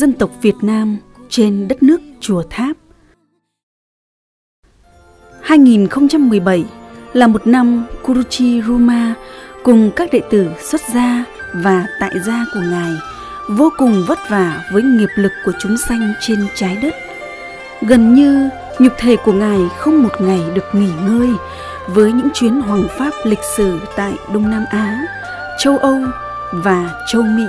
dân tộc Việt Nam trên đất nước Chùa Tháp 2017 là một năm Kuruchi Ruma cùng các đệ tử xuất gia và tại gia của Ngài vô cùng vất vả với nghiệp lực của chúng sanh trên trái đất. Gần như nhục thể của Ngài không một ngày được nghỉ ngơi với những chuyến hoàng pháp lịch sử tại Đông Nam Á, châu Âu và châu Mỹ.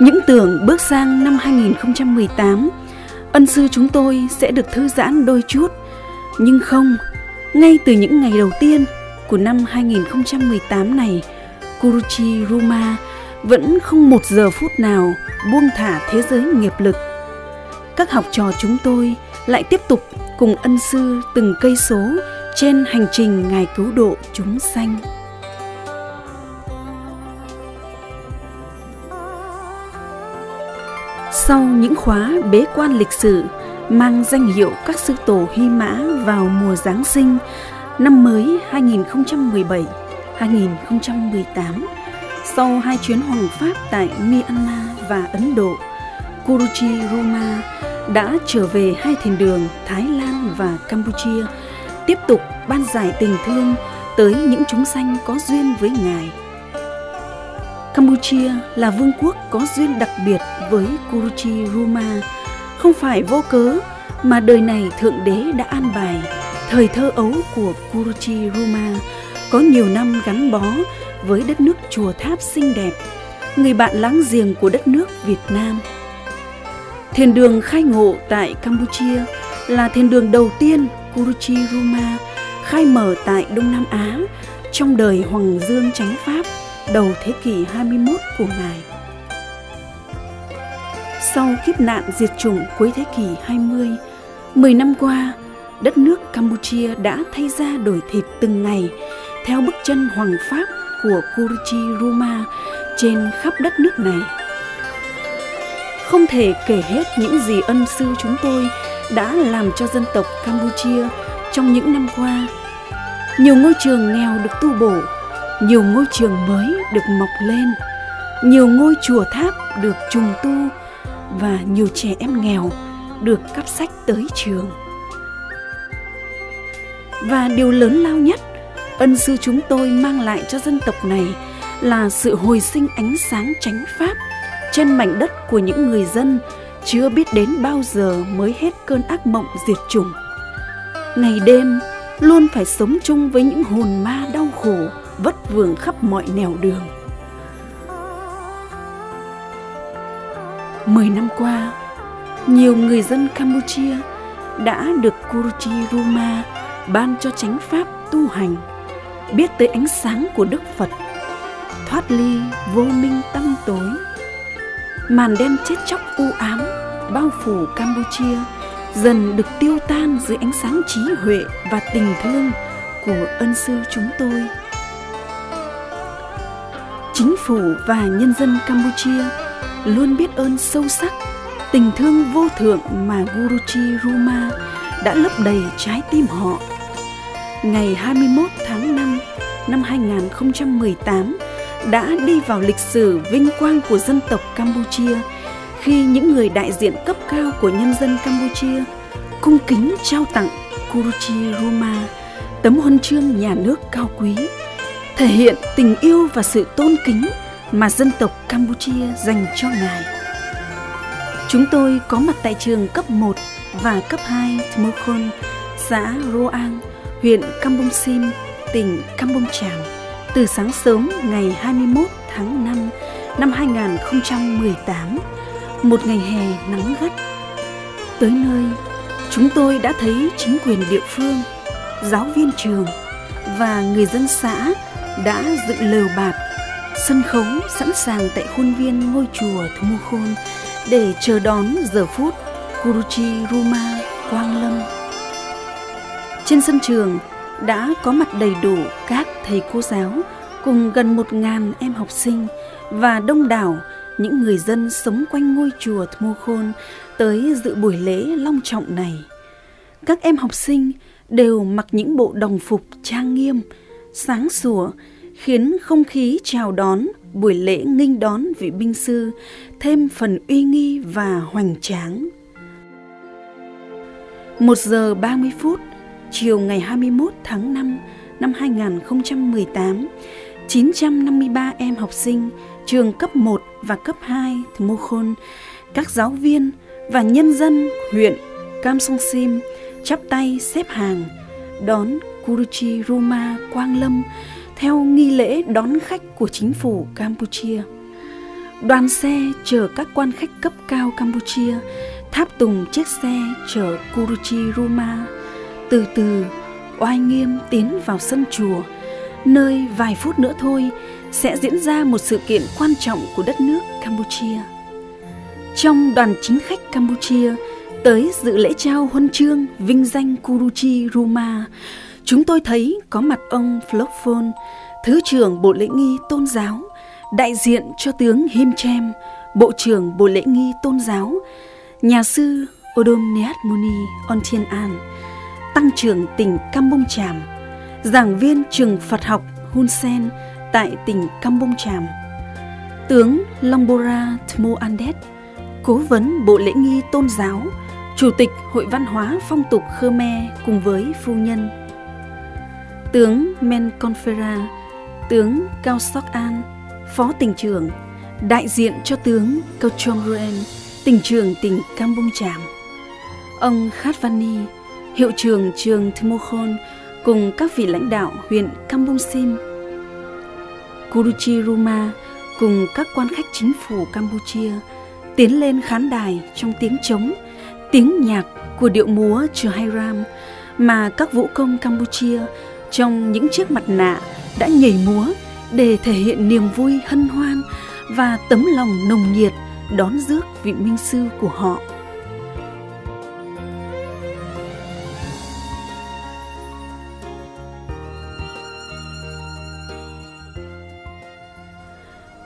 Những tưởng bước sang năm 2018, ân sư chúng tôi sẽ được thư giãn đôi chút, nhưng không, ngay từ những ngày đầu tiên của năm 2018 này, Kuruchi Ruma vẫn không một giờ phút nào buông thả thế giới nghiệp lực. Các học trò chúng tôi lại tiếp tục cùng ân sư từng cây số trên hành trình ngài cứu độ chúng sanh. Sau những khóa bế quan lịch sử mang danh hiệu các sư tổ Hy Mã vào mùa Giáng sinh năm mới 2017-2018, sau hai chuyến hoàng pháp tại Myanmar và Ấn Độ, Kuruchi Roma đã trở về hai thiền đường Thái Lan và Campuchia, tiếp tục ban giải tình thương tới những chúng sanh có duyên với Ngài. Campuchia là vương quốc có duyên đặc biệt với Kuruchi Ruma, không phải vô cớ mà đời này Thượng Đế đã an bài. Thời thơ ấu của Kuruchi Ruma có nhiều năm gắn bó với đất nước chùa tháp xinh đẹp, người bạn láng giềng của đất nước Việt Nam. Thiền đường khai ngộ tại Campuchia là thiền đường đầu tiên Kuruchi Ruma khai mở tại Đông Nam Á trong đời Hoàng Dương Chánh Pháp đầu thế kỷ 21 của Ngài. Sau kiếp nạn diệt chủng cuối thế kỷ 20, 10 năm qua, đất nước Campuchia đã thay ra đổi thịt từng ngày theo bước chân hoàng pháp của Kuruchi Ruma trên khắp đất nước này. Không thể kể hết những gì ân sư chúng tôi đã làm cho dân tộc Campuchia trong những năm qua. Nhiều ngôi trường nghèo được tu bổ, nhiều ngôi trường mới được mọc lên, nhiều ngôi chùa tháp được trùng tu và nhiều trẻ em nghèo được cắp sách tới trường. Và điều lớn lao nhất ân sư chúng tôi mang lại cho dân tộc này là sự hồi sinh ánh sáng chánh pháp trên mảnh đất của những người dân chưa biết đến bao giờ mới hết cơn ác mộng diệt chủng. Ngày đêm luôn phải sống chung với những hồn ma đau khổ vất vưởng khắp mọi nẻo đường. Mười năm qua, nhiều người dân Campuchia đã được Kuruchi Ruma ban cho chánh pháp tu hành biết tới ánh sáng của Đức Phật, thoát ly vô minh tâm tối. Màn đen chết chóc u ám bao phủ Campuchia dần được tiêu tan dưới ánh sáng trí huệ và tình thương của ân sư chúng tôi. Chính phủ và nhân dân Campuchia luôn biết ơn sâu sắc tình thương vô thượng mà Guruji Ruma đã lấp đầy trái tim họ. Ngày 21 tháng 5 năm 2018 đã đi vào lịch sử vinh quang của dân tộc Campuchia khi những người đại diện cấp cao của nhân dân Campuchia cung kính trao tặng Guruji Ruma tấm huân chương nhà nước cao quý, thể hiện tình yêu và sự tôn kính mà dân tộc Campuchia dành cho ngài. Chúng tôi có mặt tại trường cấp 1 và cấp 2 Tmokhon, xã Roang, huyện Kampong Sim, tỉnh Kampong Cham từ sáng sớm ngày 21 tháng 5 năm 2018, một ngày hè nắng gắt. Tới nơi, chúng tôi đã thấy chính quyền địa phương, giáo viên trường và người dân xã đã dựng lều bạt, sân khấu sẵn sàng tại khuôn viên ngôi chùa Thumukhon để chờ đón giờ phút Guruji Ruma Quang Lâm. Trên sân trường đã có mặt đầy đủ các thầy cô giáo cùng gần một ngàn em học sinh và đông đảo những người dân sống quanh ngôi chùa Mô Khôn tới dự buổi lễ long trọng này. Các em học sinh đều mặc những bộ đồng phục trang nghiêm, sáng sủa, khiến không khí chào đón buổi lễ nghinh đón vị binh sư thêm phần uy nghi và hoành tráng. 1 giờ 30 phút, chiều ngày 21 tháng 5 năm 2018, 953 em học sinh trường cấp 1 và cấp 2 Mô Khôn, các giáo viên và nhân dân huyện Cam Song Sim chắp tay xếp hàng đón Kuruchi Ruma Quang Lâm theo nghi lễ đón khách của chính phủ Campuchia. Đoàn xe chở các quan khách cấp cao Campuchia tháp tùng chiếc xe chở Kuruchi Ruma từ từ oai nghiêm tiến vào sân chùa nơi vài phút nữa thôi sẽ diễn ra một sự kiện quan trọng của đất nước Campuchia. Trong đoàn chính khách Campuchia tới dự lễ trao huân chương vinh danh Kuruchi Ruma, chúng tôi thấy có mặt ông Flokphon, Thứ trưởng Bộ Lễ nghi Tôn giáo, đại diện cho tướng Himchem, Bộ trưởng Bộ Lễ nghi Tôn giáo, nhà sư Odom Neat Muni Ontien An, tăng trưởng tỉnh Kampong Cham, giảng viên trường Phật học Hun Sen tại tỉnh Kampong Cham, tướng Longbora Thmo Andet, cố vấn Bộ Lễ nghi Tôn giáo, Chủ tịch Hội Văn hóa Phong tục Khmer cùng với phu nhân. Tướng Men Confera, tướng Cao Sok An, Phó tỉnh trưởng, đại diện cho tướng Cao Chong Ruen, tỉnh trưởng tỉnh Kampong Cham. Ông Khat Vani, hiệu trưởng trường Thimokhon cùng các vị lãnh đạo huyện Kampong Sim. Kuruchi Ruma cùng các quan khách chính phủ Campuchia tiến lên khán đài trong tiếng trống, tiếng nhạc của điệu múa Chhairam mà các vũ công Campuchia trong những chiếc mặt nạ đã nhảy múa để thể hiện niềm vui hân hoan và tấm lòng nồng nhiệt đón rước vị minh sư của họ.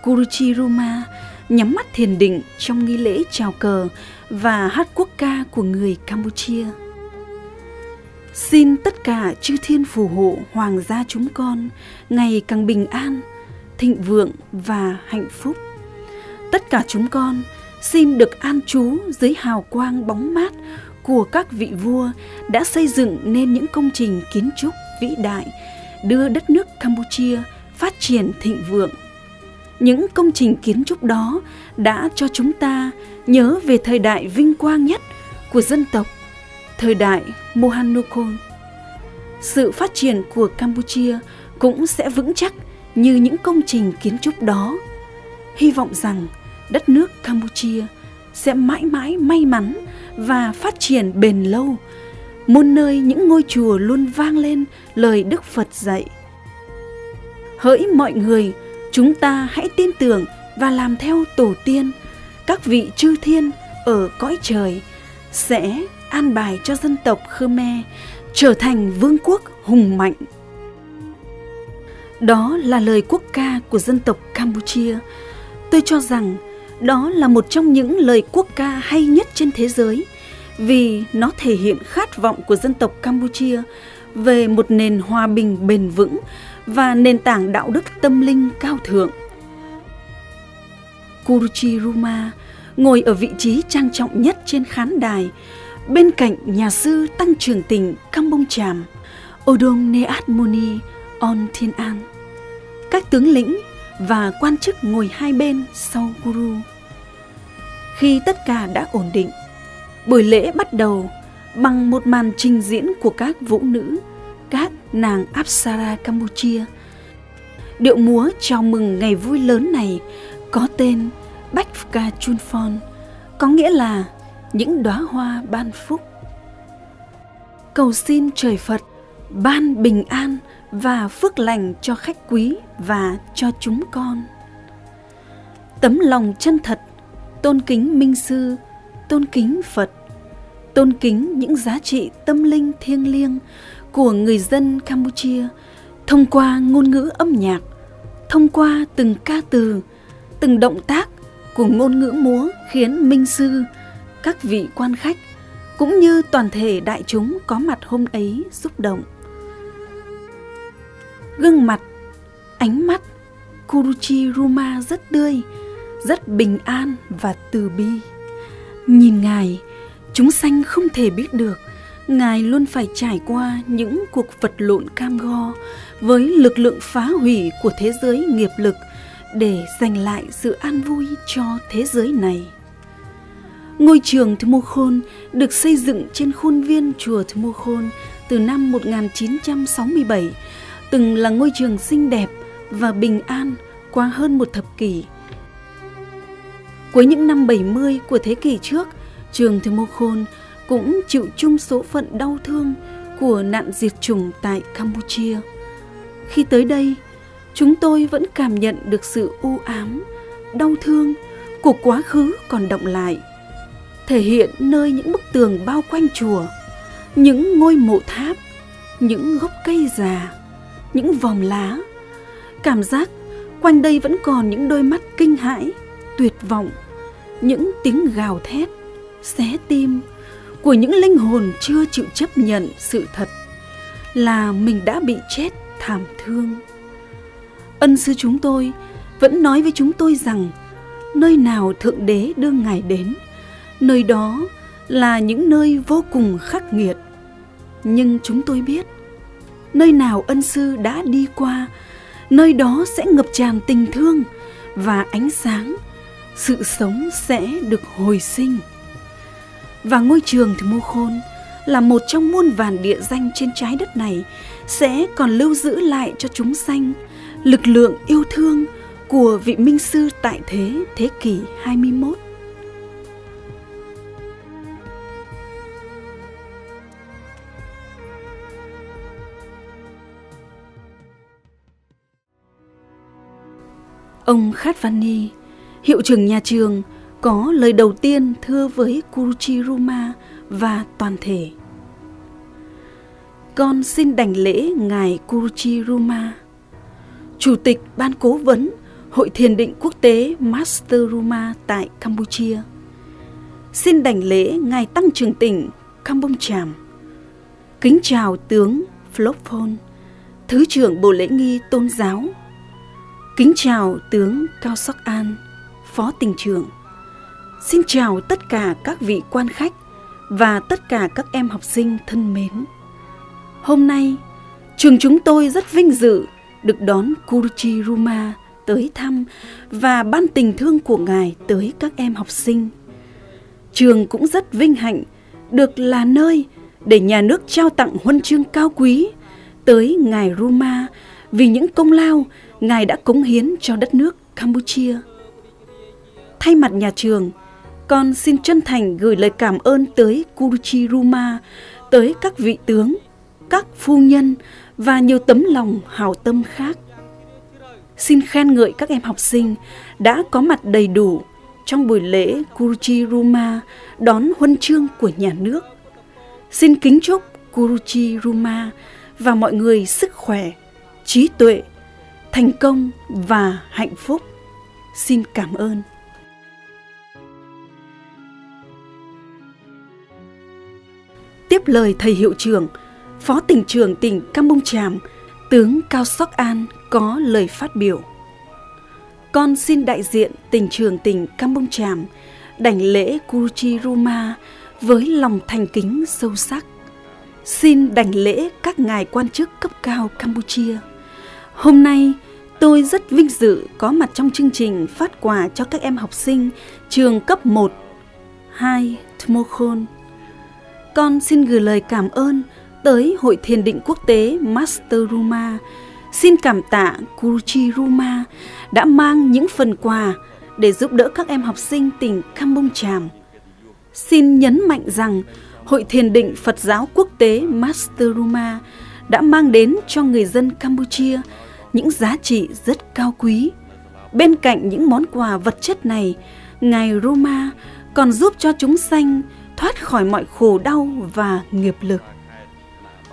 Kuruchi Ruma nhắm mắt thiền định trong nghi lễ chào cờ và hát quốc ca của người Campuchia. Xin tất cả chư thiên phù hộ hoàng gia chúng con ngày càng bình an, thịnh vượng và hạnh phúc. Tất cả chúng con xin được an trú dưới hào quang bóng mát của các vị vua đã xây dựng nên những công trình kiến trúc vĩ đại đưa đất nước Campuchia phát triển thịnh vượng những công trình kiến trúc đó đã cho chúng ta nhớ về thời đại vinh quang nhất của dân tộc, thời đại Mohanukon. Sự phát triển của Campuchia cũng sẽ vững chắc như những công trình kiến trúc đó. Hy vọng rằng đất nước Campuchia sẽ mãi mãi may mắn và phát triển bền lâu, muôn nơi những ngôi chùa luôn vang lên lời Đức Phật dạy. Hỡi mọi người chúng ta hãy tin tưởng và làm theo tổ tiên các vị chư thiên ở cõi trời sẽ an bài cho dân tộc khmer trở thành vương quốc hùng mạnh đó là lời quốc ca của dân tộc campuchia tôi cho rằng đó là một trong những lời quốc ca hay nhất trên thế giới vì nó thể hiện khát vọng của dân tộc campuchia về một nền hòa bình bền vững và nền tảng đạo đức tâm linh cao thượng. Kuruchi Ruma ngồi ở vị trí trang trọng nhất trên khán đài, bên cạnh nhà sư tăng trưởng tỉnh Kampong Cham, Odong Neat Muni On Thiên An. Các tướng lĩnh và quan chức ngồi hai bên sau Guru. Khi tất cả đã ổn định, buổi lễ bắt đầu bằng một màn trình diễn của các vũ nữ các nàng Apsara Campuchia. Điệu múa chào mừng ngày vui lớn này có tên Bachka Chunphon, có nghĩa là những đóa hoa ban phúc. Cầu xin trời Phật ban bình an và phước lành cho khách quý và cho chúng con. Tấm lòng chân thật, tôn kính minh sư, tôn kính Phật, tôn kính những giá trị tâm linh thiêng liêng của người dân Campuchia thông qua ngôn ngữ âm nhạc, thông qua từng ca từ, từng động tác của ngôn ngữ múa khiến minh sư, các vị quan khách cũng như toàn thể đại chúng có mặt hôm ấy xúc động. Gương mặt, ánh mắt Kuruchi Ruma rất tươi, rất bình an và từ bi. Nhìn Ngài, chúng sanh không thể biết được Ngài luôn phải trải qua những cuộc vật lộn cam go với lực lượng phá hủy của thế giới nghiệp lực để giành lại sự an vui cho thế giới này. Ngôi trường Thmokhon được xây dựng trên khuôn viên chùa Thmokhon từ năm 1967, từng là ngôi trường xinh đẹp và bình an qua hơn một thập kỷ. Cuối những năm 70 của thế kỷ trước, trường Thmokhon cũng chịu chung số phận đau thương của nạn diệt chủng tại Campuchia. Khi tới đây, chúng tôi vẫn cảm nhận được sự u ám, đau thương của quá khứ còn động lại, thể hiện nơi những bức tường bao quanh chùa, những ngôi mộ tháp, những gốc cây già, những vòng lá. Cảm giác quanh đây vẫn còn những đôi mắt kinh hãi, tuyệt vọng, những tiếng gào thét, xé tim, của những linh hồn chưa chịu chấp nhận sự thật là mình đã bị chết thảm thương. Ân sư chúng tôi vẫn nói với chúng tôi rằng nơi nào Thượng Đế đưa Ngài đến, nơi đó là những nơi vô cùng khắc nghiệt. Nhưng chúng tôi biết, nơi nào ân sư đã đi qua, nơi đó sẽ ngập tràn tình thương và ánh sáng, sự sống sẽ được hồi sinh và ngôi trường thì mô khôn là một trong muôn vàn địa danh trên trái đất này sẽ còn lưu giữ lại cho chúng sanh lực lượng yêu thương của vị minh sư tại thế thế kỷ 21. Ông Khát Văn Ni, hiệu trưởng nhà trường, có lời đầu tiên thưa với Kuruchiruma và toàn thể. Con xin đảnh lễ Ngài Kuruchiruma, Chủ tịch Ban Cố vấn Hội Thiền định Quốc tế Master Ruma tại Campuchia. Xin đảnh lễ Ngài Tăng trưởng tỉnh Kampong Cham. Kính chào tướng Phlophon, Thứ trưởng Bộ Lễ nghi Tôn giáo. Kính chào tướng Cao sóc An, Phó tỉnh trưởng. Xin chào tất cả các vị quan khách và tất cả các em học sinh thân mến. Hôm nay, trường chúng tôi rất vinh dự được đón Kuruchi Ruma tới thăm và ban tình thương của ngài tới các em học sinh. Trường cũng rất vinh hạnh được là nơi để nhà nước trao tặng huân chương cao quý tới ngài Ruma vì những công lao ngài đã cống hiến cho đất nước Campuchia. Thay mặt nhà trường, con xin chân thành gửi lời cảm ơn tới Kuruchiruma, tới các vị tướng, các phu nhân và nhiều tấm lòng hào tâm khác. Xin khen ngợi các em học sinh đã có mặt đầy đủ trong buổi lễ Kuruchiruma đón huân chương của nhà nước. Xin kính chúc Kuruchiruma và mọi người sức khỏe, trí tuệ, thành công và hạnh phúc. Xin cảm ơn. Tiếp lời thầy hiệu trưởng, Phó tỉnh trưởng tỉnh campuchia tướng Cao Sóc An có lời phát biểu. Con xin đại diện tỉnh trưởng tỉnh campuchia đảnh lễ Kuruchi Ruma với lòng thành kính sâu sắc. Xin đảnh lễ các ngài quan chức cấp cao Campuchia. Hôm nay, tôi rất vinh dự có mặt trong chương trình phát quà cho các em học sinh trường cấp 1, 2 Tmokhon con xin gửi lời cảm ơn tới Hội Thiền định Quốc tế Master Ruma. Xin cảm tạ Kuruchi Ruma đã mang những phần quà để giúp đỡ các em học sinh tỉnh Campuchia. Cham. Xin nhấn mạnh rằng Hội Thiền định Phật giáo Quốc tế Master Ruma đã mang đến cho người dân Campuchia những giá trị rất cao quý. Bên cạnh những món quà vật chất này, Ngài Roma còn giúp cho chúng sanh thoát khỏi mọi khổ đau và nghiệp lực.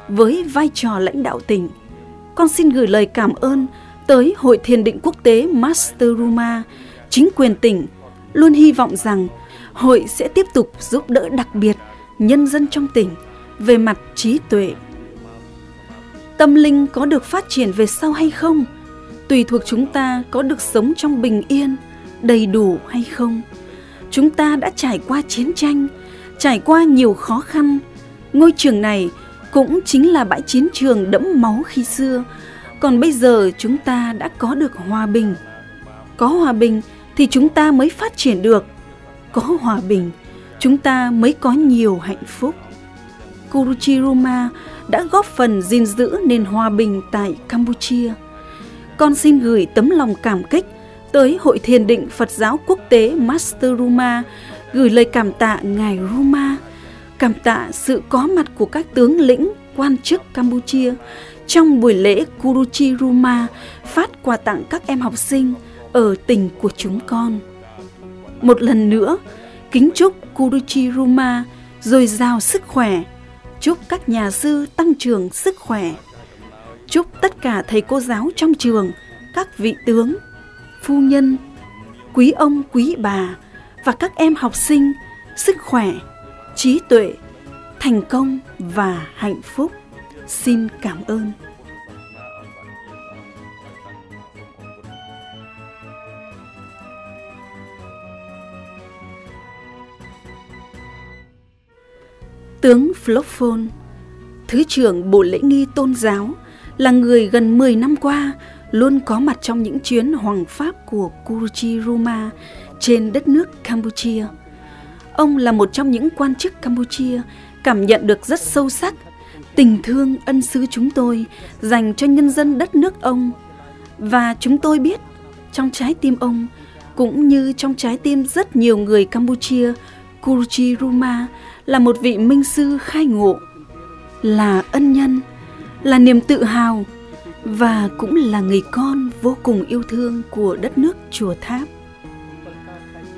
với vai trò lãnh đạo tỉnh, con xin gửi lời cảm ơn tới Hội Thiền định Quốc tế Master Roma chính quyền tỉnh, luôn hy vọng rằng hội sẽ tiếp tục giúp đỡ đặc biệt nhân dân trong tỉnh về mặt trí tuệ. Tâm linh có được phát triển về sau hay không, tùy thuộc chúng ta có được sống trong bình yên, đầy đủ hay không. Chúng ta đã trải qua chiến tranh, trải qua nhiều khó khăn. Ngôi trường này cũng chính là bãi chiến trường đẫm máu khi xưa, còn bây giờ chúng ta đã có được hòa bình. Có hòa bình thì chúng ta mới phát triển được. Có hòa bình, chúng ta mới có nhiều hạnh phúc. Kuruchiruma đã góp phần gìn giữ nền hòa bình tại Campuchia. Con xin gửi tấm lòng cảm kích tới Hội Thiền định Phật giáo quốc tế Master Ruma, gửi lời cảm tạ Ngài Ruma, cảm tạ sự có mặt của các tướng lĩnh, quan chức Campuchia trong buổi lễ Kuruchi Ruma phát quà tặng các em học sinh ở tỉnh của chúng con. Một lần nữa, kính chúc Kuruchi Ruma dồi dào sức khỏe, chúc các nhà sư tăng trưởng sức khỏe, chúc tất cả thầy cô giáo trong trường, các vị tướng, phu nhân, quý ông quý bà và các em học sinh sức khỏe, trí tuệ, thành công và hạnh phúc. Xin cảm ơn. Tướng Flophon, Thứ trưởng Bộ Lễ nghi Tôn giáo, là người gần 10 năm qua luôn có mặt trong những chuyến hoàng pháp của Kuruchi Ruma trên đất nước Campuchia. Ông là một trong những quan chức Campuchia cảm nhận được rất sâu sắc tình thương ân sư chúng tôi dành cho nhân dân đất nước ông. Và chúng tôi biết trong trái tim ông cũng như trong trái tim rất nhiều người Campuchia, Kuruchi Ruma là một vị minh sư khai ngộ, là ân nhân, là niềm tự hào và cũng là người con vô cùng yêu thương của đất nước Chùa Tháp.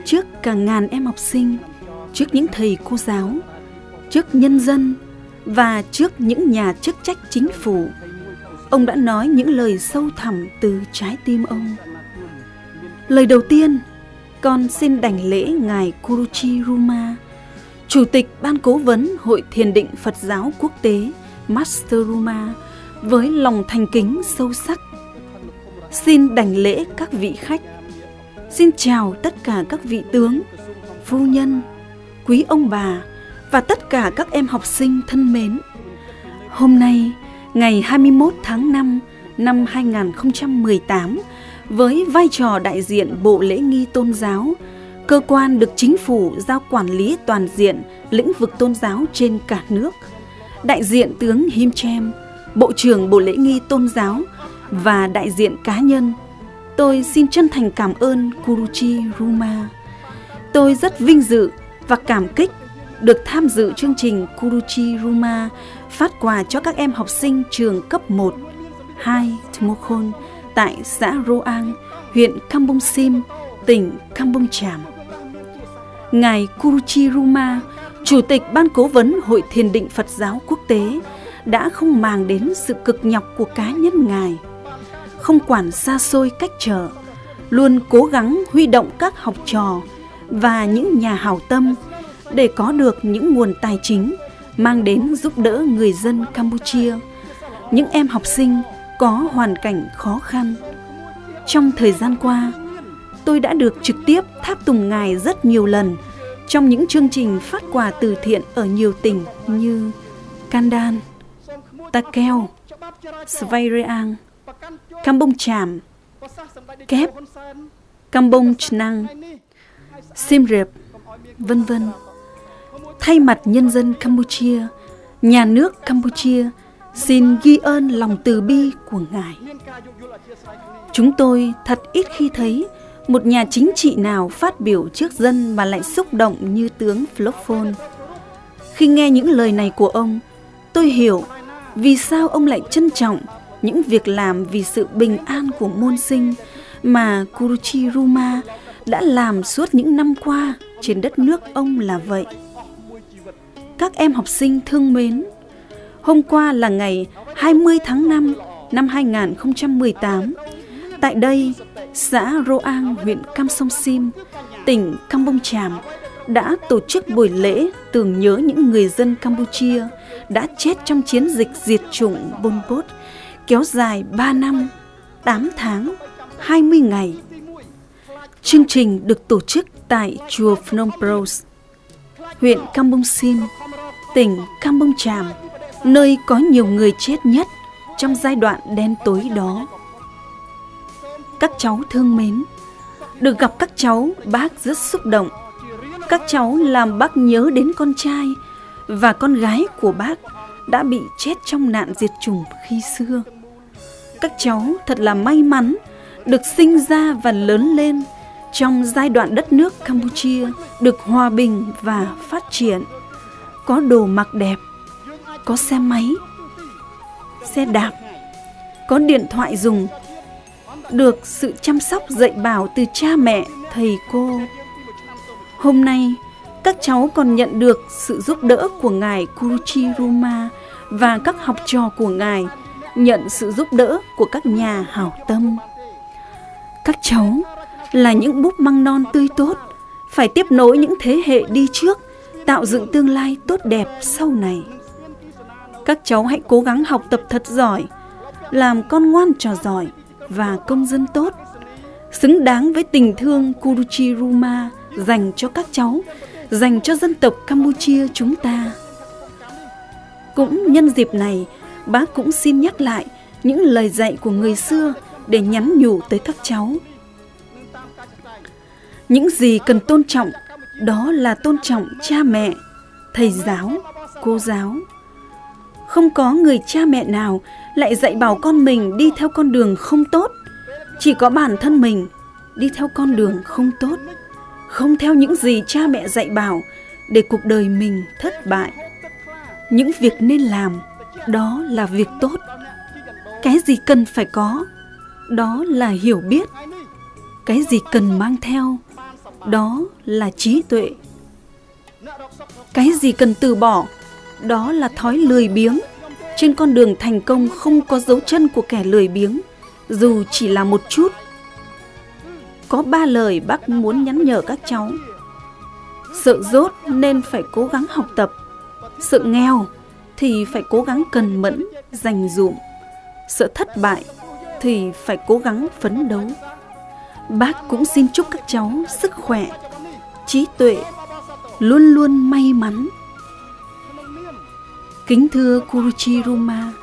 Trước cả ngàn em học sinh, trước những thầy cô giáo, trước nhân dân và trước những nhà chức trách chính phủ, ông đã nói những lời sâu thẳm từ trái tim ông. Lời đầu tiên, con xin đảnh lễ ngài Kuruchi Ruma, Chủ tịch Ban Cố vấn Hội Thiền định Phật giáo Quốc tế Master Ruma với lòng thành kính sâu sắc. Xin đảnh lễ các vị khách. Xin chào tất cả các vị tướng, phu nhân, quý ông bà và tất cả các em học sinh thân mến. Hôm nay, ngày 21 tháng 5 năm 2018, với vai trò đại diện Bộ Lễ nghi Tôn giáo, cơ quan được chính phủ giao quản lý toàn diện lĩnh vực tôn giáo trên cả nước. Đại diện tướng Him Chem, Bộ trưởng Bộ Lễ nghi Tôn giáo và đại diện cá nhân, tôi xin chân thành cảm ơn Kuruchi Ruma. Tôi rất vinh dự và cảm kích được tham dự chương trình Kuruchi Ruma phát quà cho các em học sinh trường cấp 1, 2 Tmokhon tại xã Roang, huyện Kampong Sim, tỉnh Kampong Cham. Ngài Kuruchi Ruma, Chủ tịch Ban Cố vấn Hội Thiền định Phật giáo Quốc tế, đã không màng đến sự cực nhọc của cá nhân Ngài, không quản xa xôi cách trở, luôn cố gắng huy động các học trò và những nhà hảo tâm để có được những nguồn tài chính mang đến giúp đỡ người dân Campuchia, những em học sinh có hoàn cảnh khó khăn. Trong thời gian qua, tôi đã được trực tiếp tháp tùng Ngài rất nhiều lần trong những chương trình phát quà từ thiện ở nhiều tỉnh như Kandan, Takeo, Svayreang, Kampong Cham, Kép, Kampong Chnang, Siem Reap, vân vân. Thay mặt nhân dân Campuchia, nhà nước Campuchia xin ghi ơn lòng từ bi của Ngài. Chúng tôi thật ít khi thấy một nhà chính trị nào phát biểu trước dân mà lại xúc động như tướng Flophone. Khi nghe những lời này của ông, tôi hiểu vì sao ông lại trân trọng những việc làm vì sự bình an của môn sinh mà Kuruchi Ruma đã làm suốt những năm qua trên đất nước ông là vậy. Các em học sinh thương mến, Hôm qua là ngày 20 tháng 5 năm 2018. Tại đây, xã Roang, huyện Cam Sông Sim, tỉnh Campuchia Chàm đã tổ chức buổi lễ tưởng nhớ những người dân Campuchia đã chết trong chiến dịch diệt chủng Pol Pot kéo dài 3 năm, 8 tháng, 20 ngày. Chương trình được tổ chức tại chùa Phnom Pros, huyện Campong Sim, tỉnh Campong Chàm, nơi có nhiều người chết nhất trong giai đoạn đen tối đó. Các cháu thương mến, được gặp các cháu bác rất xúc động. Các cháu làm bác nhớ đến con trai và con gái của bác đã bị chết trong nạn diệt chủng khi xưa. Các cháu thật là may mắn được sinh ra và lớn lên trong giai đoạn đất nước Campuchia được hòa bình và phát triển. Có đồ mặc đẹp, có xe máy, xe đạp, có điện thoại dùng, được sự chăm sóc dạy bảo từ cha mẹ, thầy cô. Hôm nay, các cháu còn nhận được sự giúp đỡ của ngài Kuruchi Ruma và các học trò của ngài nhận sự giúp đỡ của các nhà hảo tâm. Các cháu là những búp măng non tươi tốt, phải tiếp nối những thế hệ đi trước, tạo dựng tương lai tốt đẹp sau này. Các cháu hãy cố gắng học tập thật giỏi, làm con ngoan trò giỏi và công dân tốt, xứng đáng với tình thương Kuruchi Ruma dành cho các cháu, dành cho dân tộc Campuchia chúng ta. Cũng nhân dịp này, bác cũng xin nhắc lại những lời dạy của người xưa để nhắn nhủ tới các cháu. Những gì cần tôn trọng đó là tôn trọng cha mẹ, thầy giáo, cô giáo. Không có người cha mẹ nào lại dạy bảo con mình đi theo con đường không tốt. Chỉ có bản thân mình đi theo con đường không tốt, không theo những gì cha mẹ dạy bảo để cuộc đời mình thất bại. Những việc nên làm đó là việc tốt cái gì cần phải có đó là hiểu biết cái gì cần mang theo đó là trí tuệ cái gì cần từ bỏ đó là thói lười biếng trên con đường thành công không có dấu chân của kẻ lười biếng dù chỉ là một chút có ba lời bác muốn nhắn nhở các cháu sợ dốt nên phải cố gắng học tập sợ nghèo thì phải cố gắng cần mẫn, dành dụm. Sợ thất bại thì phải cố gắng phấn đấu. Bác cũng xin chúc các cháu sức khỏe, trí tuệ, luôn luôn may mắn. Kính thưa Kuruchi Ruma,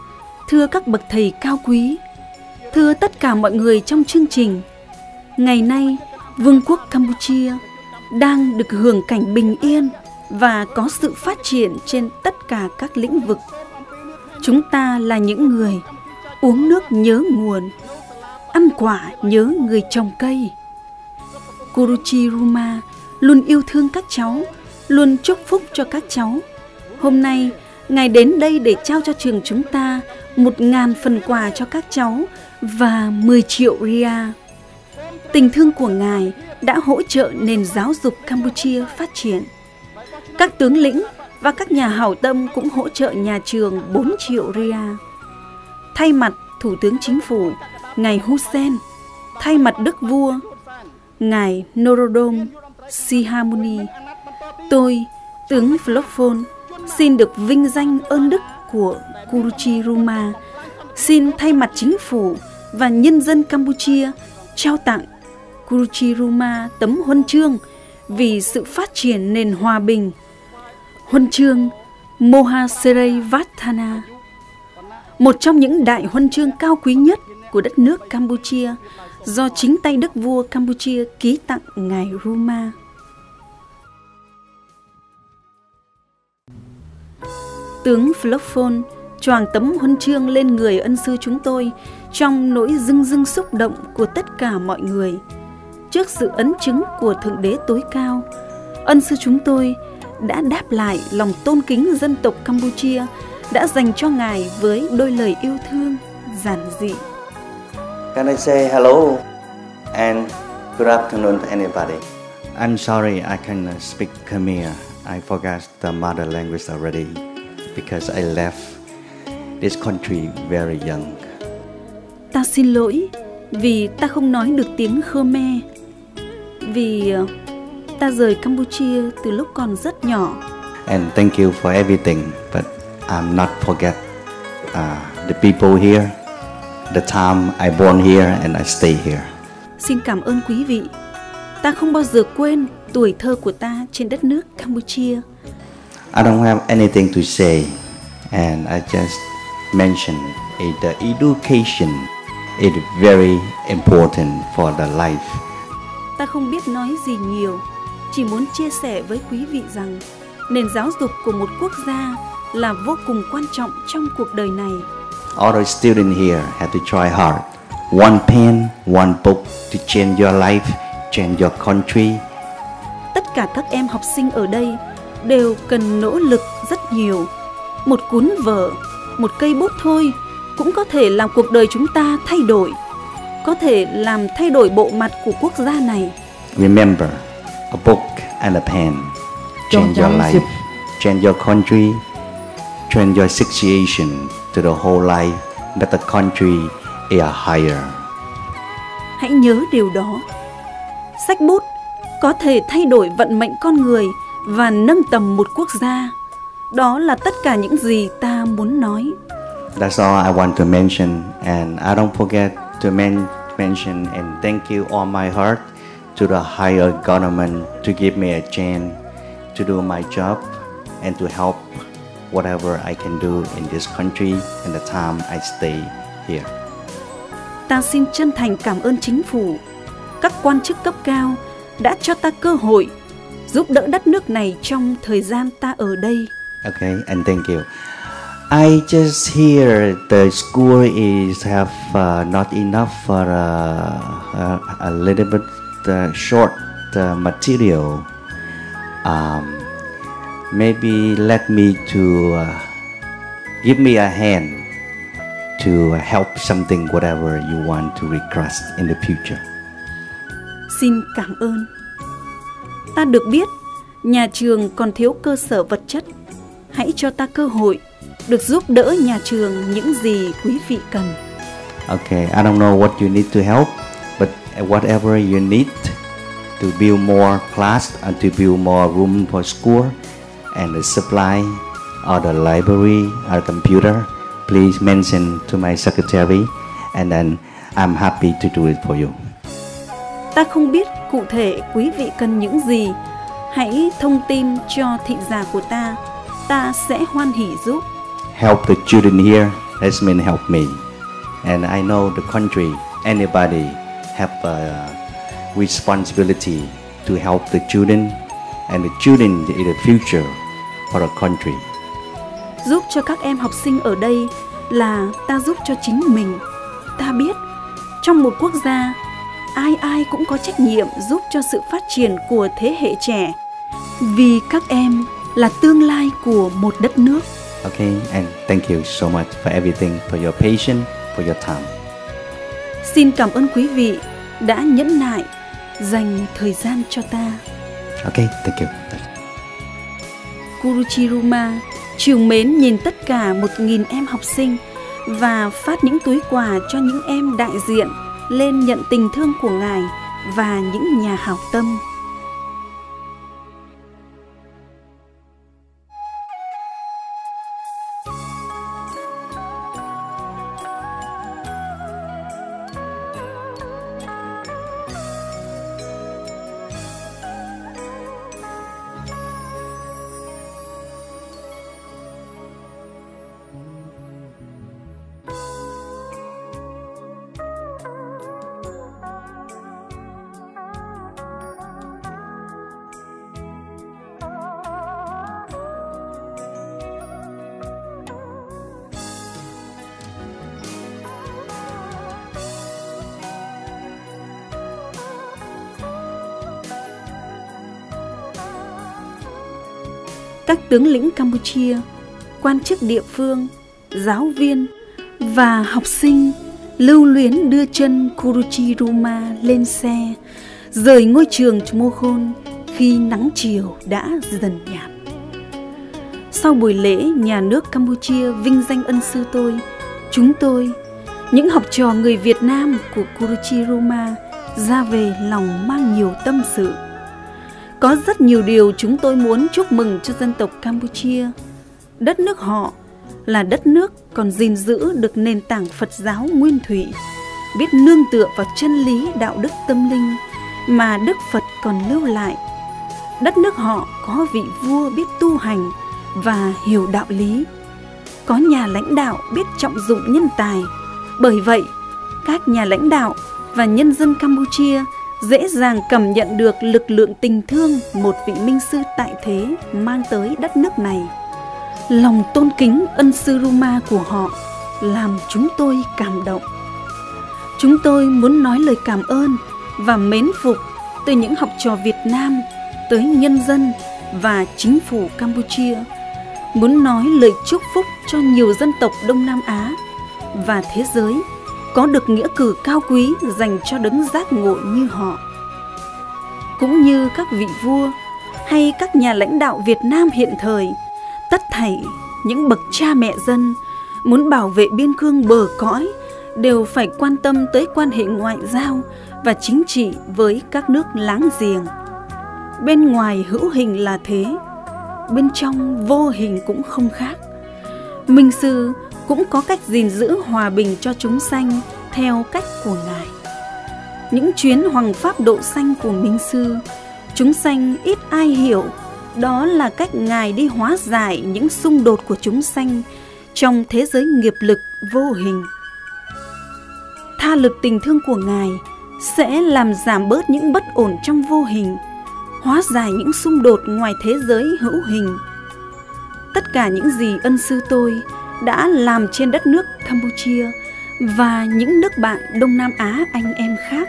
thưa các bậc thầy cao quý, thưa tất cả mọi người trong chương trình. Ngày nay, Vương quốc Campuchia đang được hưởng cảnh bình yên và có sự phát triển trên tất cả các lĩnh vực. Chúng ta là những người uống nước nhớ nguồn, ăn quả nhớ người trồng cây. Kuruchi Ruma luôn yêu thương các cháu, luôn chúc phúc cho các cháu. Hôm nay, Ngài đến đây để trao cho trường chúng ta một ngàn phần quà cho các cháu và 10 triệu ria. Tình thương của Ngài đã hỗ trợ nền giáo dục Campuchia phát triển. Các tướng lĩnh và các nhà hảo tâm cũng hỗ trợ nhà trường 4 triệu ria. Thay mặt Thủ tướng Chính phủ, Ngài Hussein, thay mặt Đức Vua, Ngài Norodom Sihamuni, tôi, tướng Phlophon, xin được vinh danh ơn đức của Kuruchi Ruma, xin thay mặt chính phủ và nhân dân Campuchia trao tặng Kuruchi Ruma tấm huân chương vì sự phát triển nền hòa bình huân chương Mohasere Vatthana, một trong những đại huân chương cao quý nhất của đất nước Campuchia do chính tay đức vua Campuchia ký tặng ngài Ruma. Tướng Phlophon choàng tấm huân chương lên người ân sư chúng tôi trong nỗi dưng dưng xúc động của tất cả mọi người. Trước sự ấn chứng của Thượng Đế tối cao, ân sư chúng tôi đã đáp lại lòng tôn kính dân tộc Campuchia đã dành cho ngài với đôi lời yêu thương giản dị. Can I say hello and good afternoon to anybody? I'm sorry I can speak Khmer. I forgot the mother language already because I left this country very young. Ta xin lỗi vì ta không nói được tiếng Khmer. Vì ờ, ta rời Campuchia từ lúc còn rất nhỏ. And thank you for everything, but I'm not forget uh, the people here, the time I born here and I stay here. Xin cảm ơn quý vị. Ta không bao giờ quên tuổi thơ của ta trên đất nước Campuchia. I don't have anything to say, and I just mention it, the education is very important for the life. Ta không biết nói gì nhiều, chỉ muốn chia sẻ với quý vị rằng nền giáo dục của một quốc gia là vô cùng quan trọng trong cuộc đời này. All the students here have to try hard. One pen, one book to change your life, change your country. Tất cả các em học sinh ở đây đều cần nỗ lực rất nhiều. Một cuốn vở, một cây bút thôi cũng có thể làm cuộc đời chúng ta thay đổi, có thể làm thay đổi bộ mặt của quốc gia này. Remember, a book and a pen change your life, change your country, change your situation to the whole life, that the country is higher. Hãy nhớ điều đó. Sách bút có thể thay đổi vận mệnh con người và nâng tầm một quốc gia. Đó là tất cả những gì ta muốn nói. That's all I want to mention, and I don't forget to men- mention and thank you all my heart to the higher government to give me a chance to do my job and to help whatever I can do in this country and the time I stay here. Ta xin chân thành cảm ơn chính phủ, các quan chức cấp cao đã cho ta cơ hội giúp đỡ đất nước này trong thời gian ta ở đây. Okay, and thank you. I just hear the school is have uh, not enough for uh, a, a little bit uh, short uh, material. Um, maybe let me to uh, give me a hand to help something whatever you want to request in the future. Xin cảm ơn. Ta được biết nhà trường còn thiếu cơ sở vật chất. Hãy cho ta cơ hội được giúp đỡ nhà trường những gì quý vị cần. Okay, I don't know what you need to help, but whatever you need to build more class and to build more room for school and the supply or the library or computer, please mention to my secretary and then I'm happy to do it for you. Ta không biết cụ thể quý vị cần những gì. Hãy thông tin cho thị giả của ta. Ta sẽ hoan hỉ giúp. Help the children here, that's mean help me. And I know the country, anybody have a responsibility to help the children and the children is the future for the country. Giúp cho các em học sinh ở đây là ta giúp cho chính mình. Ta biết trong một quốc gia ai ai cũng có trách nhiệm giúp cho sự phát triển của thế hệ trẻ. Vì các em là tương lai của một đất nước. Okay, and thank you so much for everything, for your patience, for your time. Xin cảm ơn quý vị đã nhẫn nại dành thời gian cho ta. Okay, thank you. Kuruchiruma trường mến nhìn tất cả một nghìn em học sinh và phát những túi quà cho những em đại diện lên nhận tình thương của ngài và những nhà hảo tâm. Tướng lĩnh Campuchia, quan chức địa phương, giáo viên và học sinh lưu luyến đưa chân Kuruchiruma lên xe, rời ngôi trường Chmokhon khi nắng chiều đã dần nhạt. sau buổi lễ nhà nước Campuchia vinh danh ân sư tôi, chúng tôi, những học trò người Việt Nam của Kuruchi Ruma ra về lòng mang nhiều tâm sự. Có rất nhiều điều chúng tôi muốn chúc mừng cho dân tộc Campuchia. Đất nước họ là đất nước còn gìn giữ được nền tảng Phật giáo nguyên thủy, biết nương tựa vào chân lý đạo đức tâm linh mà Đức Phật còn lưu lại. Đất nước họ có vị vua biết tu hành và hiểu đạo lý. Có nhà lãnh đạo biết trọng dụng nhân tài. Bởi vậy, các nhà lãnh đạo và nhân dân Campuchia dễ dàng cảm nhận được lực lượng tình thương một vị minh sư tại thế mang tới đất nước này. Lòng tôn kính ân sư Ruma của họ làm chúng tôi cảm động. Chúng tôi muốn nói lời cảm ơn và mến phục từ những học trò Việt Nam tới nhân dân và chính phủ Campuchia muốn nói lời chúc phúc cho nhiều dân tộc Đông Nam Á và thế giới có được nghĩa cử cao quý dành cho đấng giác ngộ như họ. Cũng như các vị vua hay các nhà lãnh đạo Việt Nam hiện thời, tất thảy những bậc cha mẹ dân muốn bảo vệ biên cương bờ cõi đều phải quan tâm tới quan hệ ngoại giao và chính trị với các nước láng giềng. Bên ngoài hữu hình là thế, bên trong vô hình cũng không khác. Minh sư cũng có cách gìn giữ hòa bình cho chúng sanh theo cách của Ngài. Những chuyến hoàng pháp độ sanh của Minh sư, chúng sanh ít ai hiểu, đó là cách Ngài đi hóa giải những xung đột của chúng sanh trong thế giới nghiệp lực vô hình. Tha lực tình thương của Ngài sẽ làm giảm bớt những bất ổn trong vô hình, hóa giải những xung đột ngoài thế giới hữu hình. Tất cả những gì ân sư tôi đã làm trên đất nước Campuchia và những nước bạn Đông Nam Á anh em khác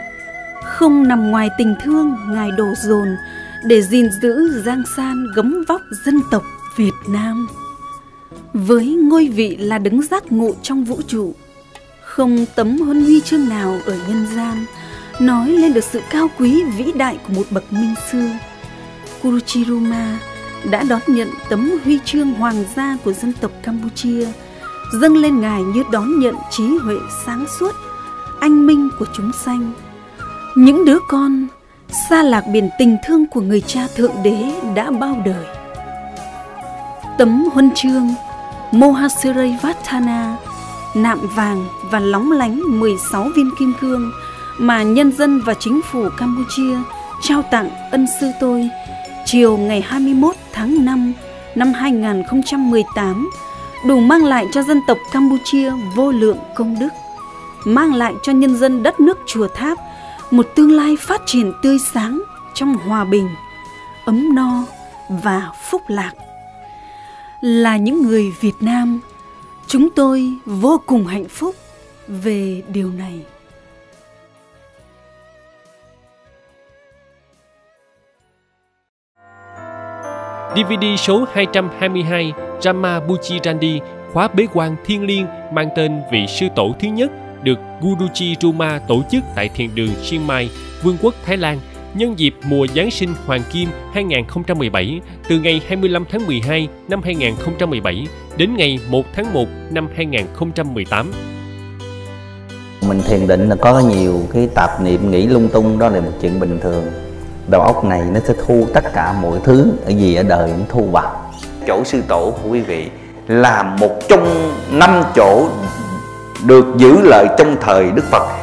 không nằm ngoài tình thương ngài đổ dồn để gìn giữ giang san gấm vóc dân tộc Việt Nam. Với ngôi vị là đứng giác ngộ trong vũ trụ, không tấm huân huy chương nào ở nhân gian nói lên được sự cao quý vĩ đại của một bậc minh sư. Kuruchiruma đã đón nhận tấm huy chương hoàng gia của dân tộc Campuchia dâng lên Ngài như đón nhận trí huệ sáng suốt, anh minh của chúng sanh. Những đứa con xa lạc biển tình thương của người cha Thượng Đế đã bao đời. Tấm huân chương Mohasirai Vatthana nạm vàng và lóng lánh 16 viên kim cương mà nhân dân và chính phủ Campuchia trao tặng ân sư tôi chiều ngày 21 tháng 5 năm 2018 đủ mang lại cho dân tộc Campuchia vô lượng công đức, mang lại cho nhân dân đất nước Chùa Tháp một tương lai phát triển tươi sáng trong hòa bình, ấm no và phúc lạc. Là những người Việt Nam, chúng tôi vô cùng hạnh phúc về điều này. DVD số 222 Ramabuchi Randi khóa bế quan thiên liêng mang tên vị sư tổ thứ nhất được Guruji Ruma tổ chức tại thiền đường Chiang Mai, Vương quốc Thái Lan nhân dịp mùa Giáng sinh Hoàng Kim 2017 từ ngày 25 tháng 12 năm 2017 đến ngày 1 tháng 1 năm 2018. Mình thiền định là có nhiều cái tạp niệm nghĩ lung tung đó là một chuyện bình thường đầu óc này nó sẽ thu tất cả mọi thứ ở gì ở đời nó thu vào. Chỗ sư tổ của quý vị là một trong năm chỗ được giữ lợi trong thời đức phật.